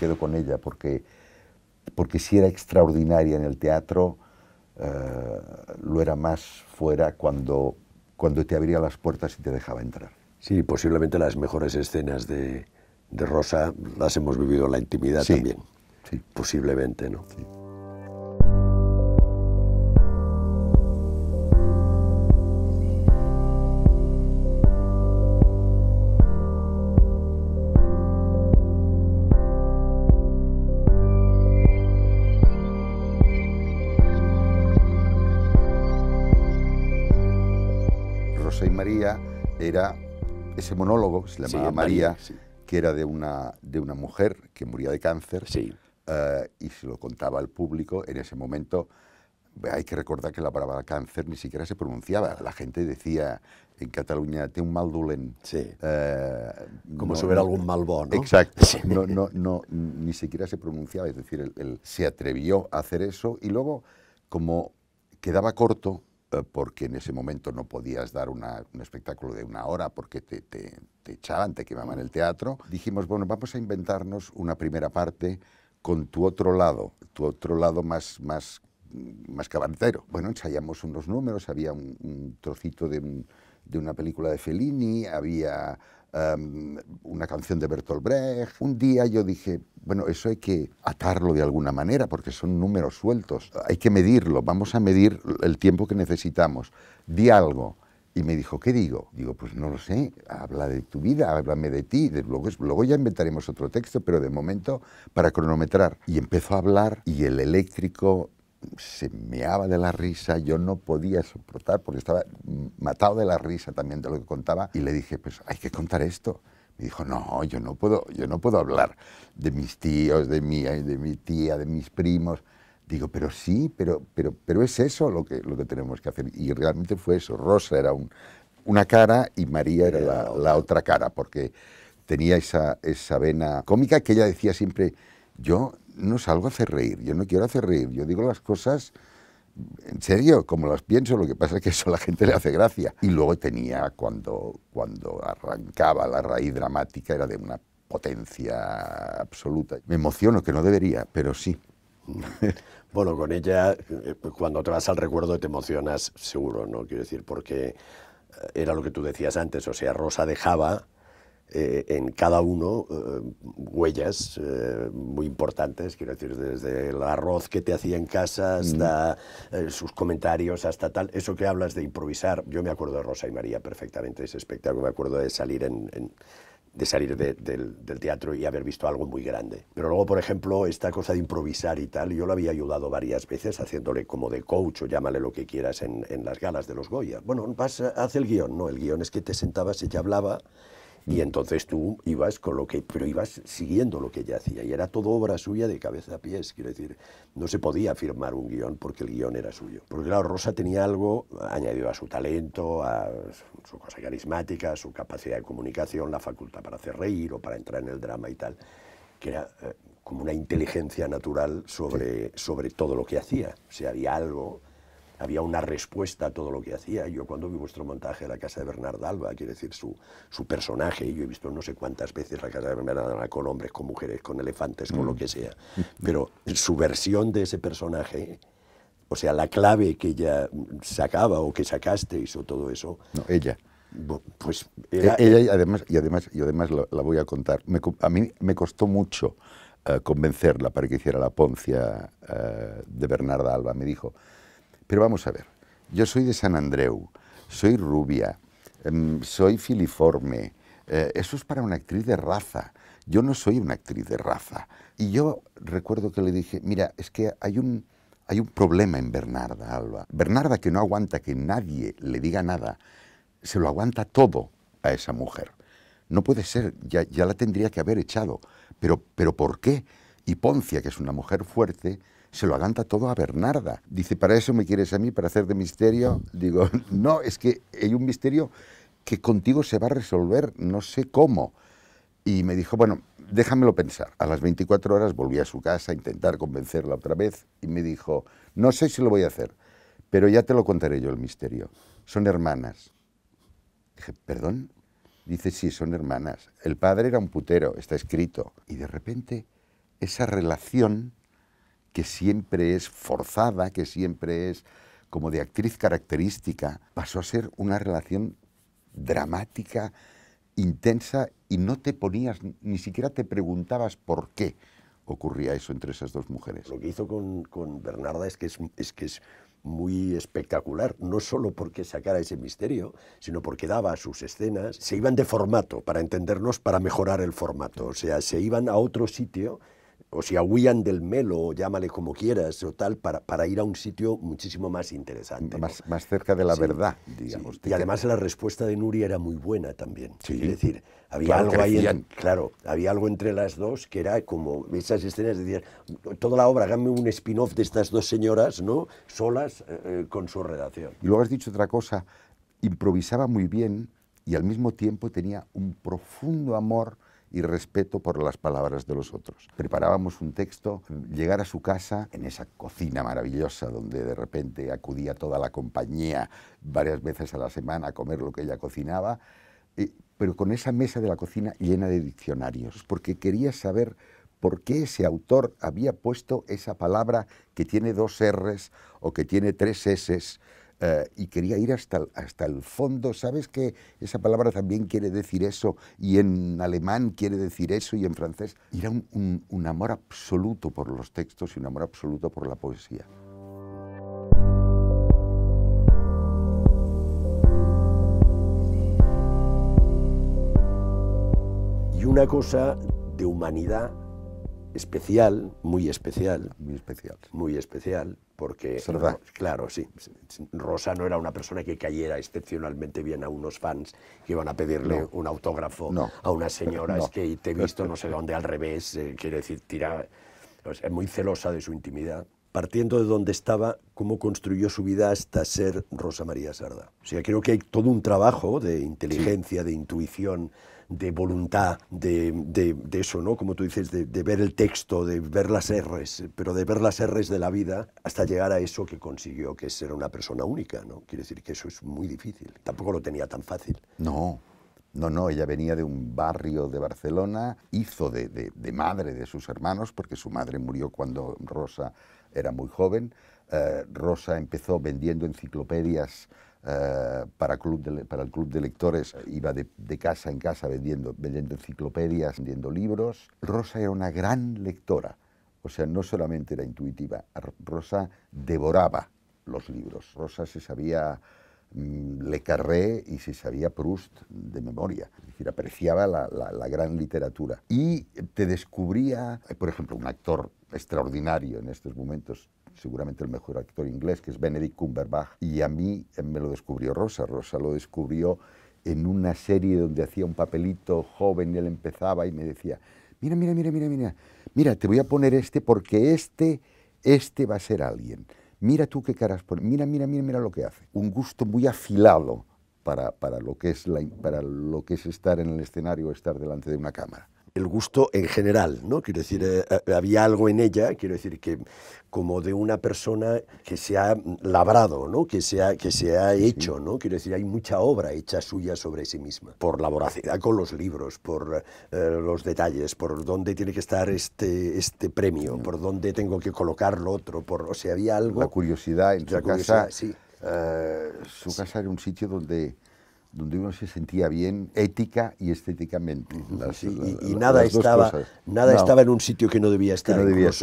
quedo con ella, porque, porque si era extraordinaria en el teatro, eh, lo era más fuera cuando, cuando te abría las puertas y te dejaba entrar. Sí, posiblemente las mejores escenas de, de Rosa las hemos vivido en la intimidad también. Sí. Posiblemente, ¿no? Sí. Rosa y María era ese monólogo, se llamaba María, que era de una, de una mujer que moría de cáncer uh, y se lo contaba al público. En ese momento hay que recordar que la palabra cáncer ni siquiera se pronunciaba. La gente decía en Cataluña, té un mal dolent. Sí. Uh, Como no, si hubiera no, algún mal bon, ¿no? Exacto. Sí. No, no, no, ni siquiera se pronunciaba. Es decir, él, él se atrevió a hacer eso y luego, como quedaba corto, Eh, porque en ese momento no podías dar una, un espectáculo de una hora porque te, echaban, te quemaban el teatro, dijimos, bueno, vamos a inventarnos una primera parte con tu otro lado, tu otro lado más, más, más cabantero. Bueno, ensayamos unos números, había un, un trocito de, de una película de Fellini, había um, una canción de Bertolt Brecht. Un día yo dije, bueno, eso hay que atarlo de alguna manera porque son números sueltos. Hay que medirlo, vamos a medir el tiempo que necesitamos. Di algo. Y me dijo, ¿qué digo? Digo, pues no lo sé, habla de tu vida, háblame de ti, de, luego, luego ya inventaremos otro texto, pero de momento para cronometrar. Y empezó a hablar y el eléctrico se meaba de la risa, yo no podía soportar porque estaba matado de la risa también de lo que contaba y le dije, pues hay que contar esto. Me dijo, no, yo no puedo, yo no puedo hablar de mis tíos, de mi, de mi tía, de mis primos. Digo, pero sí, pero, pero, pero es eso lo que, lo que tenemos que hacer. Y realmente fue eso. Rosa era un, una cara y María era la, la, otra cara, porque tenía esa, esa vena cómica que ella decía siempre, yo no salgo a hacer reír, yo no quiero hacer reír, yo digo las cosas en serio, como las pienso, lo que pasa es que eso a la gente le hace gracia. Y luego tenía, cuando, cuando arrancaba la raíz dramática, era de una potencia absoluta. Me emociono, que no debería, pero sí. Bueno, con ella, eh, cuando te vas al recuerdo te emocionas seguro, ¿no? Quiero decir, porque eh, era lo que tú decías antes, o sea, Rosa dejaba eh, en cada uno eh, huellas eh, muy importantes, quiero decir, desde el arroz que te hacía en casa hasta mm. sus comentarios, hasta tal. Eso que hablas de improvisar, yo me acuerdo de Rosa y María perfectamente, ese espectáculo, me acuerdo de salir en, en de salir de, del, del, teatro y haber visto algo muy grande. Pero luego, por ejemplo, esta cosa de improvisar y tal, yo lo había ayudado varias veces haciéndole como de coach o llámale lo que quieras en, en las galas de los Goya. Bueno, vas, haz el guion, no, el guion es que te sentabas, ella hablaba y entonces tú ibas con lo que, pero ibas siguiendo lo que ella hacía. Y era todo obra suya de cabeza a pies. Quiero decir, no se podía firmar un guion porque el guion era suyo. Porque claro, Rosa tenía algo añadido a su talento, a su cosa carismática, a su capacidad de comunicación, la facultad para hacer reír o para entrar en el drama y tal, que era eh, como una inteligencia natural sobre, sobre todo lo que hacía. O sea, había algo había una respuesta a todo lo que hacía. Yo cuando vi vuestro montaje de la casa de Bernard Alba, quiere decir su, su personaje, yo he visto no sé cuántas veces la casa de Bernard Alba con hombres, con mujeres, con elefantes, con lo mm. que sea, pero su versión de ese personaje, o sea, la clave que ella sacaba o que sacasteis o todo eso... No, ella. Pues era, ella y además, y además, y además la, la voy a contar. Me, a mí me costó mucho uh, convencerla para que hiciera la poncia uh, de Bernarda Alba. Me dijo, pero vamos a ver, yo soy de San Andreu, soy rubia, um, soy filiforme, eh, eso es para una actriz de raza. Yo no soy una actriz de raza. Y yo recuerdo que le dije, mira, es que hay un, hay un problema en Bernarda, Alba. Bernarda que no aguanta que nadie le diga nada, se lo aguanta todo a esa mujer. No puede ser, ya, ya la tendría que haber echado. Pero, pero ¿por qué? Y Poncia, que es una mujer fuerte, se lo aganta todo a Bernarda. Dice, ¿para eso me quieres a mí, para hacer de misterio? Digo, no, es que hay un misterio que contigo se va a resolver, no sé cómo. Y me dijo, bueno, déjamelo pensar. A las 24 horas volví a su casa a intentar convencerla otra vez y me dijo, no sé si lo voy a hacer, pero ya te lo contaré yo el misterio. Son hermanas. Dije, ¿perdón? Dice, sí, son hermanas. El padre era un putero, está escrito. Y de repente esa relación que siempre es forzada, que siempre es como de actriz característica, pasó a ser una relación dramática, intensa y no te ponías, ni siquiera te preguntabas por qué ocurría eso entre esas dos mujeres. Lo que hizo con, Bernarda es que es, es que es muy espectacular, no solo porque sacara ese misterio, sino porque daba sus escenas, se iban de formato, para entendernos, para mejorar el formato, o sea, se iban a otro sitio o si huían del melo, o llámale como quieras, o tal, para, para ir a un sitio muchísimo más interesante. Más, más cerca de la verdad, digamos. Y además la respuesta de Nuria era muy buena también. Es decir, había algo ahí, claro, había algo entre las dos que era como esas escenas, decir, toda la obra, háganme un spin-off de estas dos señoras, ¿no? Solas eh, eh, con su redacción. Y luego has dicho otra cosa, improvisaba muy bien y al mismo tiempo tenía un profundo amor y respeto por las palabras de los otros. Preparábamos un texto, llegar a su casa en esa cocina maravillosa donde de repente acudía toda la compañía varias veces a la semana a comer lo que ella cocinaba, eh, pero con esa mesa de la cocina llena de diccionarios, porque quería saber por qué ese autor había puesto esa palabra que tiene dos R's o que tiene tres S's y quería ir hasta, hasta el fondo. ¿Sabes que esa palabra también quiere decir eso? Y en alemán quiere decir eso y en francés. era un, un amor absoluto por los textos y un amor absoluto por la poesía. Y una cosa de humanidad especial, muy especial. Muy especial. Muy especial, porque, claro, sí, Rosa no era una persona que cayera excepcionalmente bien a unos fans que iban a pedirle un autógrafo a una señora, es que te he visto no sé dónde al revés, eh, quiere decir, tira, es muy celosa de su intimidad. Partiendo de donde estaba, cómo construyó su vida hasta ser Rosa María Sarda. O sea, creo que hay todo un trabajo de inteligencia, de intuición, de voluntad, de, de, eso, ¿no? Como tú dices, de, ver el texto, de ver las R's, pero de ver las R's de la vida hasta llegar a eso que consiguió, que es ser una persona única, ¿no? Quiere decir que eso es muy difícil. Tampoco lo tenía tan fácil. No, no, no, ella venía de un barrio de Barcelona, hizo de, de, madre de sus hermanos, porque su madre murió cuando Rosa era muy joven. Eh, Rosa empezó vendiendo enciclopedias eh, para, club para el club de lectores iba de, casa en casa vendiendo, vendiendo enciclopedias, vendiendo libros. Rosa era una gran lectora, o sea, no solamente era intuitiva, Rosa devoraba los libros. Rosa se sabía mm, Le Carré y se sabía Proust de memoria, es decir, apreciaba la, la gran literatura. Y te descubría, por ejemplo, un actor extraordinario en estos momentos, seguramente el mejor actor inglés, que es Benedict Cumberbatch, y a mí eh, me lo descubrió Rosa. Rosa lo descubrió en una serie donde hacía un papelito joven y él empezaba y me decía, mira, mira, mira, mira, mira, mira, te voy a poner este porque este, este va a ser alguien. Mira tú qué caras pones, mira, mira, mira, mira lo que hace. Un gusto muy afilado para, para, lo que es para lo que es estar en el escenario o estar delante de una cámara el gusto en general, ¿no? Quiero decir, eh, eh, había algo en ella, quiero decir, que como de una persona que se ha labrado, ¿no? Que se ha, que se ha hecho, ¿no? Quiero decir, hay mucha obra hecha suya sobre sí misma, por la voracidad con los libros, por eh, los detalles, por dónde tiene que estar este, este premio, por dónde tengo que colocarlo otro, por, o sea, había algo... La curiosidad en su casa, sí. su casa era un sitio donde donde uno se sentía bien ética y estéticamente. y, nada, estaba, nada estaba en un sitio que no debía estar.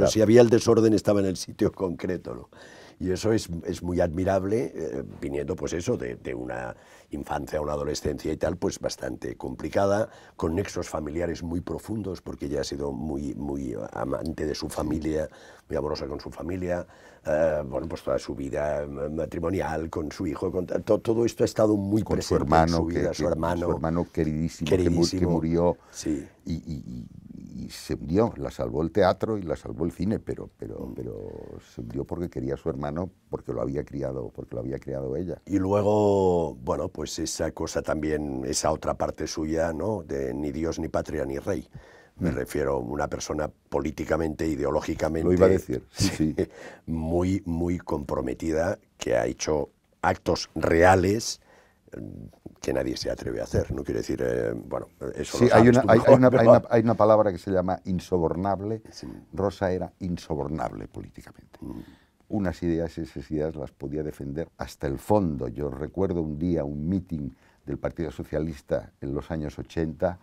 Si había el desorden, estaba en el sitio concreto. ¿no? Y eso es, es muy admirable, eh, viniendo pues eso, de, de, una infancia, una adolescencia y tal, pues bastante complicada, con nexos familiares muy profundos, porque ella ha sido muy, muy amante de su familia, muy amorosa con su familia, eh, bueno, pues toda su vida matrimonial, con su hijo, con, todo esto ha estado muy con presente su hermano, en su vida, que, su hermano, su hermano queridísimo, queridísimo que, murió, sí. y y se hundió, la salvó el teatro y la salvó el cine, pero, pero, mm. pero se hundió porque quería a su hermano, porque lo había criado, porque lo había criado ella. Y luego, bueno, pues esa cosa también, esa otra parte suya, ¿no? De ni Dios, ni patria, ni rey. Me mm. refiero a una persona políticamente, ideológicamente. Lo iba a decir, sí, sí. Muy, muy comprometida, que ha hecho actos reales que nadie se atreve a hacer. No quiere decir, eh, bueno, eso Sí, lo hay una, tú hay, mejor, hay una, hay una- hay una palabra que se llama insobornable. Sí. Rosa era insobornable políticamente. Mm. Unas ideas, esas ideas las podía defender hasta el fondo. Yo recuerdo un día un meeting del Partido Socialista en los años 80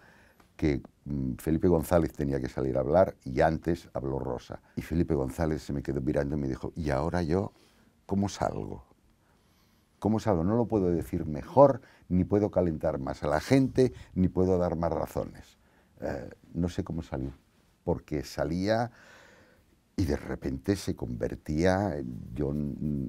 que mm, Felipe González tenía que salir a hablar y antes habló Rosa. Y Felipe González se me quedó mirando y me dijo, ¿y ahora yo cómo salgo? ¿Cómo salgo? No lo puedo decir mejor, ni puedo calentar más a la gente, ni puedo dar más razones. Eh, no sé cómo salir, porque salía y de repente se convertía, yo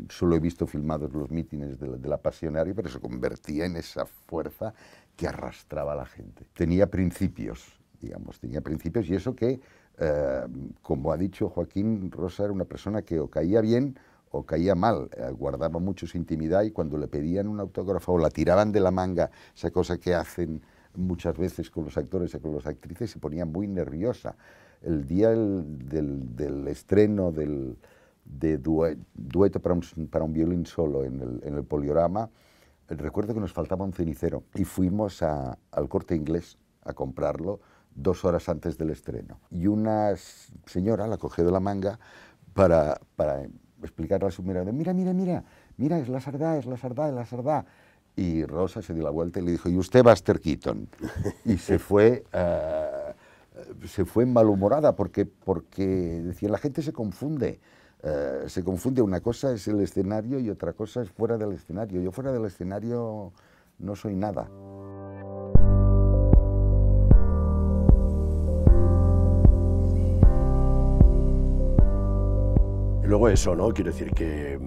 solo he visto filmados los mítines de la, de la Pasionaria, pero se convertía en esa fuerza que arrastraba a la gente. Tenía principios, digamos, tenía principios y eso que, eh, como ha dicho Joaquín, Rosa era una persona que o caía bien o caía mal, eh, guardaba mucho su intimidad y cuando le pedían un autógrafo o la tiraban de la manga, esa cosa que hacen muchas veces con los actores y con las actrices, se ponía muy nerviosa. El día del, estreno del, de due- dueto para un, violín solo en el, poliorama, eh, recuerdo que nos faltaba un cenicero y fuimos al corte inglés a comprarlo dos horas antes del estreno. Y una señora la cogió de la manga para explicarle a su mirada, mira, mira, mira, mira, es la sardá, es la sardá, es la sardá. Y Rosa se dio la vuelta y le dijo, ¿y usted, Buster Keaton? Y se fue, eh, se fue malhumorada porque, porque decía, la gente se confunde. eh, se confunde, una cosa es el escenario y otra cosa es fuera del escenario. Yo fuera del escenario no soy nada. Luego eso, ¿no? Quiero decir que eh,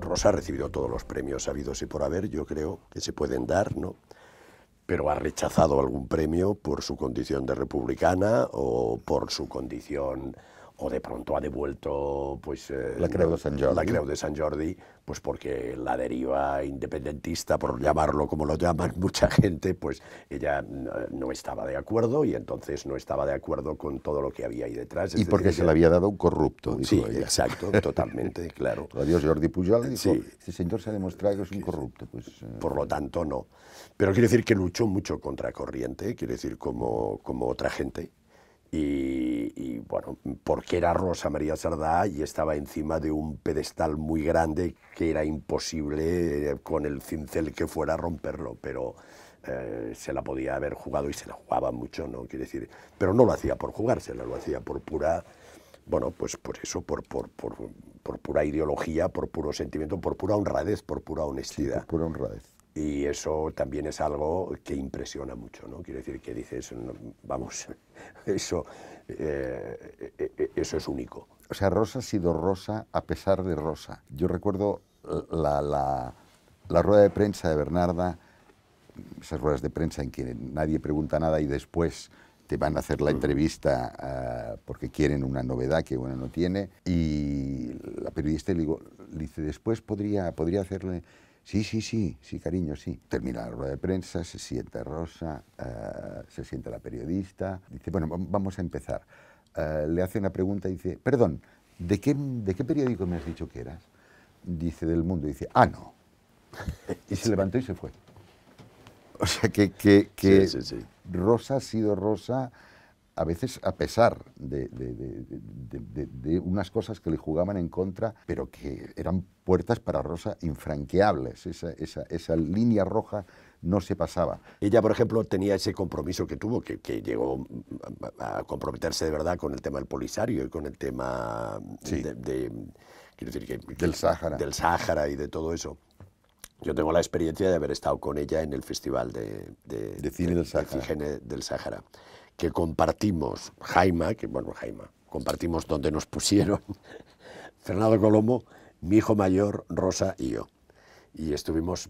Rosa ha recibido todos los premios habidos y por haber, yo creo, que se pueden dar, ¿no? Pero ha rechazado algún premio por su condición de republicana o por su condición o de pronto ha devuelto pues eh, La Creu de Sant Jordi. la Creu de Sant Jordi pues porque la deriva independentista por llamarlo como lo llaman mucha gente pues ella no, estaba de acuerdo y entonces no estaba de acuerdo con todo lo que había ahí detrás Es Y porque decir, se le había dado un corrupto, dijo sí ella. exacto totalmente claro Adiós Jordi Pujol dijo, Sí. este señor se ha demostrado que es un corrupto. Pues, eh, por lo tanto no. Pero quiere decir que luchó mucho contra corriente, quiere decir como, como otra gente. Y, y, bueno, porque era Rosa María Sardá y estaba encima de un pedestal muy grande que era imposible eh, con el cincel que fuera romperlo, pero eh, se la podía haber jugado y se la jugaba mucho, ¿no? Quiere decir, pero no lo hacía por jugársela, lo hacía por pura, bueno, pues por eso, por, por, por, por pura ideología, por puro sentimiento, por pura honradez, por pura honestidad. por pura honradez. Y eso también es algo que impresiona mucho, ¿no? Quiere decir que dices, no, vamos, eso, eh, eh, eh, eso es único. O sea, Rosa ha sido Rosa a pesar de Rosa. Yo recuerdo la, la- la rueda de prensa de Bernarda, esas ruedas de prensa en que nadie pregunta nada y después te van a hacer la entrevista ah, porque quieren una novedad que uno no tiene. Y la periodista le, digo, le dice, después podría, podría hacerle... Sí, sí, sí, sí, cariño, sí. Termina la rueda de prensa, se sienta Rosa, ah, se sienta la periodista, dice, bueno, vam- vamos a empezar. Ah, le hace una pregunta y dice, perdón, ¿de qué, ¿de qué periódico me has dicho que eras? Dice, del mundo. dice, ah, no. Y se levantó y se fue. O sea, que, que, que Sí, sí, sí. Rosa ha sido Rosa a veces a pesar de, de- de- de- de- de unas cosas que le jugaban en contra, pero que eran puertas para Rosa infranqueables. Esa, esa, esa línea roja no se pasaba. Ella, por ejemplo, tenía ese compromiso que tuvo, que, que llegó a a comprometerse de verdad con el tema del Polisario y con el tema Sí. de, de- quiero decir que, Del Sáhara. del Sáhara y de todo eso. Yo tengo la experiencia de haber estado con ella en el Festival de, De Sáhara. cine del Sáhara, que compartimos, Jaima, que bueno, Jaima, compartimos donde nos pusieron, Fernando Colomo, mi hijo mayor, Rosa y yo. Y estuvimos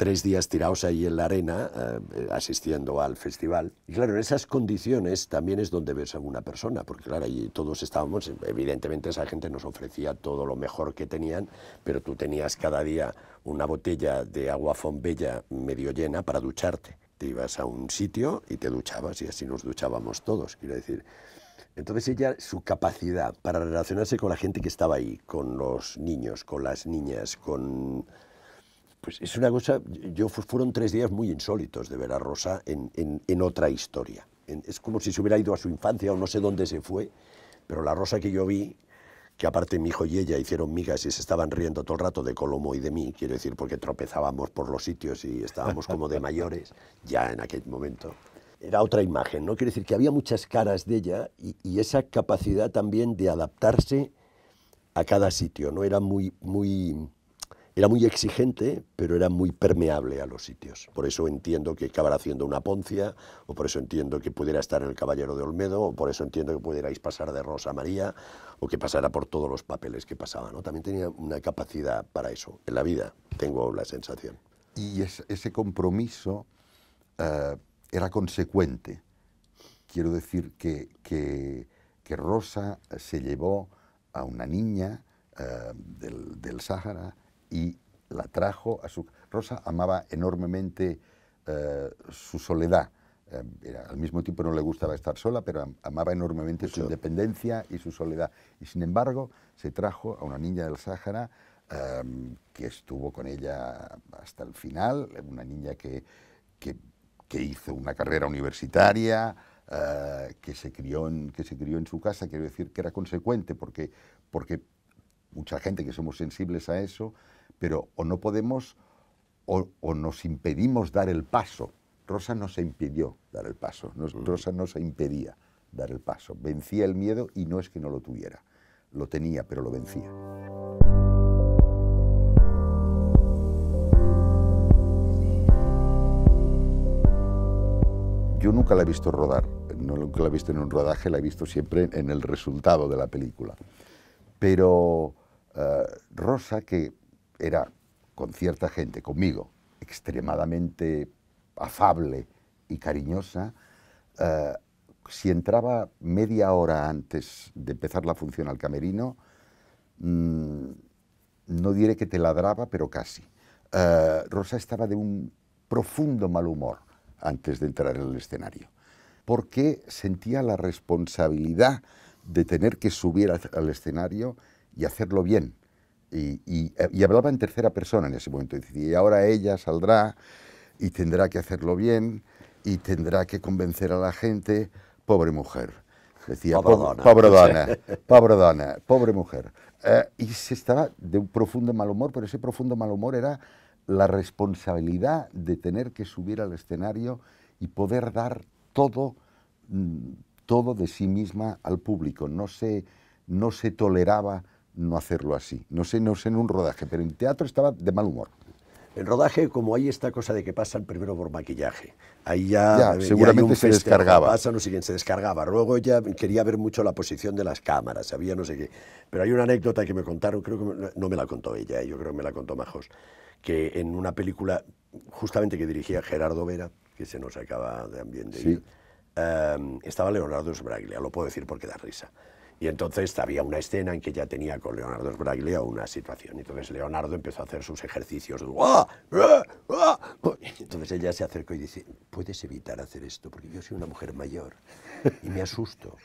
tres días tirados ahí en la arena, eh, asistiendo al festival. Y claro, en esas condiciones también es donde ves a una persona, porque claro, allí todos estábamos, evidentemente esa gente nos ofrecía todo lo mejor que tenían, pero tú tenías cada día una botella de agua fombella medio llena para ducharte. Te ibas a un sitio y te duchabas y así nos duchábamos todos, quiero decir. Entonces ella, su capacidad para relacionarse con la gente que estaba ahí, con los niños, con las niñas, con Pues es una cosa, yo fueron tres días muy insólitos de ver a Rosa en, en, otra historia. es como si se hubiera ido a su infancia o no sé dónde se fue, pero la Rosa que yo vi, que aparte mi hijo y ella hicieron migas y se estaban riendo todo el rato de Colomo y de mí, quiero decir, porque tropezábamos por los sitios y estábamos como de mayores, ya en aquel momento. Era otra imagen, ¿no? Quiero decir que había muchas caras de ella y, y esa capacidad también de adaptarse a cada sitio, ¿no? Era muy, muy, era muy exigente, pero era muy permeable a los sitios. Por eso entiendo que acabara haciendo una poncia, o por eso entiendo que pudiera estar en El Caballero de Olmedo, o por eso entiendo que pudierais pasar de Rosa María, o que pasara por todos los papeles que pasaba. ¿no? También tenía una capacidad para eso. En la vida tengo la sensación. Y ese compromiso eh, era consecuente. Quiero decir que, que, Rosa se llevó a una niña eh, del, del Sáhara y la trajo a su... Rosa amaba enormemente eh, su soledad. Eh, al mismo tiempo no le gustaba estar sola, pero amaba enormemente su independencia y su soledad. Y sin embargo, se trajo a una niña del Sáhara em, que estuvo con ella hasta el final, una niña que, que, hizo una carrera universitaria, eh, que, se crió en, que se crió en su casa, quiero decir que era consecuente, porque, porque mucha gente que somos sensibles a eso, pero o no podemos o, nos impedimos dar el paso. Rosa no se impidió dar el paso, Rosa no se impedía dar el paso. Vencía el miedo y no es que no lo tuviera, lo tenía, pero lo vencía. Yo nunca la he visto rodar, no nunca la he visto en un rodaje, la he visto siempre en el resultado de la película. Pero eh, Rosa, que era con cierta gente, conmigo, extremadamente afable y cariñosa, eh, si entraba media hora antes de empezar la función al camerino, mm, no diré que te ladraba, pero casi. Eh, Rosa estaba de un profundo mal humor antes de entrar en el escenario, porque sentía la responsabilidad de tener que subir al escenario y hacerlo bien, eh, y, hablaba en tercera persona en ese momento. Y ahora ella saldrá y tendrá que hacerlo bien y tendrá que convencer a la gente. Pobre mujer. Decía, pobre dona, pobre dona, pobre, dona, pobre mujer. Eh, y se estaba de un profundo mal humor, pero ese profundo mal humor era la responsabilidad de tener que subir al escenario y poder dar todo, mm, todo de sí misma al público. No se, no se toleraba no hacerlo así. No sé, no sé en un rodaje, pero en teatro estaba de mal humor. En rodaje, como hay esta cosa de que pasan primero por maquillaje, ahí ya, seguramente se descargaba. Pasa, no sé se descargaba. Luego ella quería ver mucho la posición de las cámaras, había no sé qué. Pero hay una anécdota que me contaron, creo que no me la contó ella, yo creo que me la contó Majos, que en una película justamente que dirigía Gerardo Vera, que se nos acaba de ir, eh, estaba Leonardo Sbraglia, lo puedo decir porque da risa. Y entonces había una escena en que ya tenía con Leonardo Sbraglia una situación. Entonces Leonardo empezó a hacer sus ejercicios. Entonces ella se acercó y dice, ¿puedes evitar hacer esto? Porque yo soy una mujer mayor y me asusto.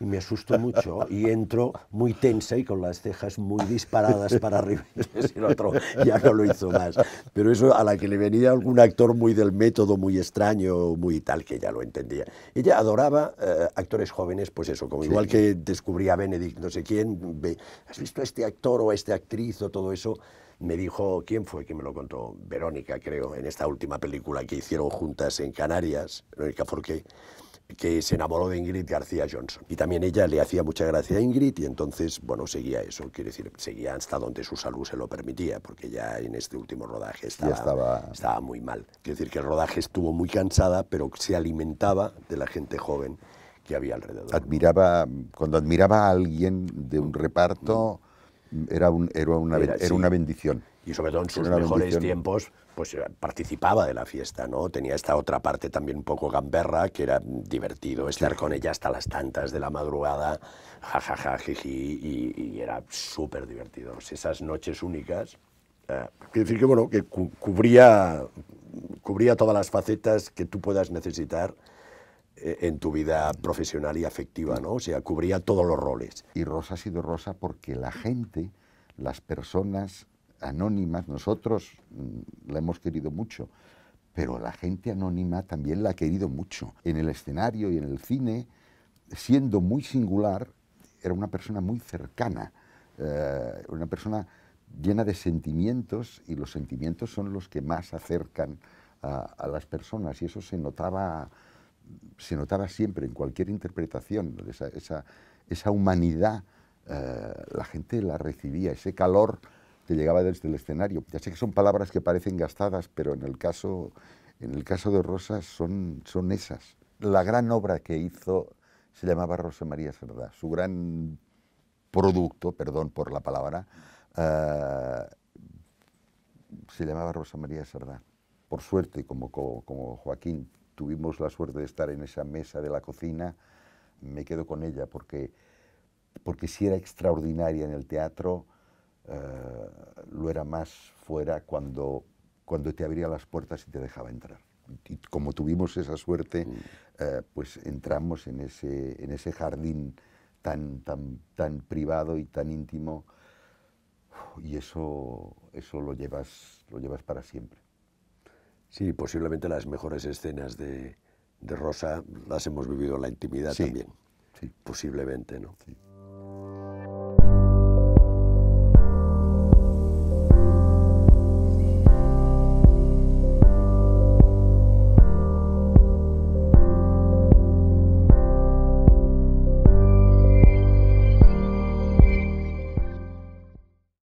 Y me asusto mucho y entro muy tensa y con las cejas muy disparadas para arriba. Y el otro ya no lo hizo más. Pero eso a la que le venía algún actor muy del método, muy extraño, muy tal, que ya lo entendía. Ella adoraba eh, actores jóvenes, pues eso, como igual que descubrí a Benedict, no sé quién, ¿has visto a este actor o a esta actriz o todo eso? Me dijo, ¿quién fue que me lo contó? Verónica, creo, en esta última película que hicieron juntas en Canarias, Verónica Forqué, que se enamoró de Ingrid García Johnson. Y también ella le hacía mucha gracia a Ingrid y entonces, bueno, seguía eso, quiere decir, seguía hasta donde su salud se lo permitía, porque ya en este último rodaje estaba, estaba... estaba muy mal. Quiere decir que el rodaje estuvo muy cansada, pero se alimentaba de la gente joven que había alrededor. Admiraba, cuando admiraba a alguien de un reparto, era, un, era, una, era, una bendición. Y sobre todo en sus mejores tiempos, pues eh, participaba de la fiesta, ¿no? Tenía esta otra parte también un poco gamberra, que era divertido estar con ella hasta las tantas de la madrugada, jajaja, jiji, y, era súper divertido. Esas noches únicas. Eh, decir que, bueno, que cubría, cubría todas las facetas que tú puedas necesitar en tu vida profesional y afectiva, ¿no? O sea, cubría todos los roles. Y Rosa ha sido Rosa porque la gente, las personas, anónimas, nosotros mm, la hemos querido mucho, pero la gente anónima también la ha querido mucho. En el escenario y en el cine, siendo muy singular, era una persona muy cercana, eh, una persona llena de sentimientos y los sentimientos son los que más acercan a, las personas y eso se notaba, se notaba siempre en cualquier interpretación, esa, esa, humanidad, eh, la gente la recibía, ese calor que llegaba desde el escenario. Ya sé que son palabras que parecen gastadas, pero en el caso, en el caso de Rosa son, son esas. La gran obra que hizo se llamaba Rosa María Sardá. Su gran producto, perdón por la palabra, eh, se llamaba Rosa María Sardá. Por suerte, como, como, Joaquín tuvimos la suerte de estar en esa mesa de la cocina, me quedo con ella porque, porque si era extraordinaria en el teatro, eh, lo era más fuera cuando, cuando te abría las puertas y te dejaba entrar. Y como tuvimos esa suerte, mm. eh, pues entramos en ese, en ese jardín tan, tan, tan privado y tan íntimo y eso, eso lo, llevas, lo llevas para siempre. Sí, posiblemente las mejores escenas de, de Rosa las hemos vivido en la intimidad también. Sí. Posiblemente, ¿no? Sí.